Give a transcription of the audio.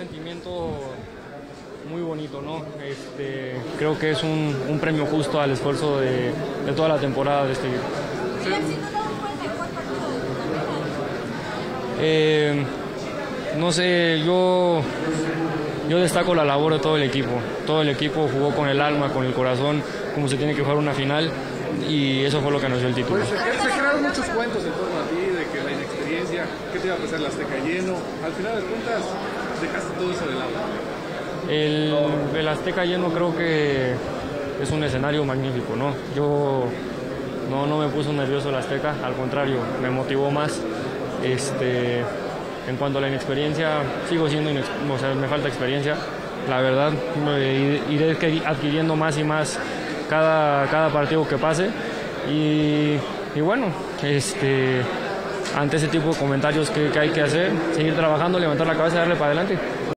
sentimiento muy bonito, ¿no? Este, creo que es un, un premio justo al esfuerzo de, de toda la temporada de este equipo. Miguel, sin duda fue el mejor partido de tu carrera. Eh, no sé, yo, yo destaco la labor de todo el equipo. Todo el equipo jugó con el alma, con el corazón, como se tiene que jugar una final, y eso fue lo que nos dio el título. Pues se, se crearon muchos cuentos en torno a ti, de que la inexperiencia, que te iba a pasar el Azteca lleno. Al final de cuentas, dejaste todo eso de lado. El, el Azteca lleno creo que es un escenario magnífico, ¿no? Yo no, no me puso nervioso el Azteca, al contrario, me motivó más. Este, en cuanto a la inexperiencia, sigo siendo, inex- o sea, me falta experiencia. La verdad, iré adquiriendo más y más cada, cada partido que pase. Y bueno, este, ante ese tipo de comentarios que, que hay que hacer, seguir trabajando, levantar la cabeza y darle para adelante.